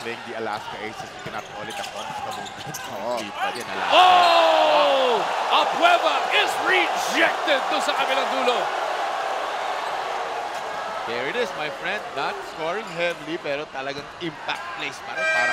playing the Alaska Aces, you cannot call it a contra movement. Oo. Hindi pa Alaska. Oh! Abueva is rejected to sa kabilang dulo. There it is, my friend. Not scoring heavily, pero talagang impact plays pa rin para.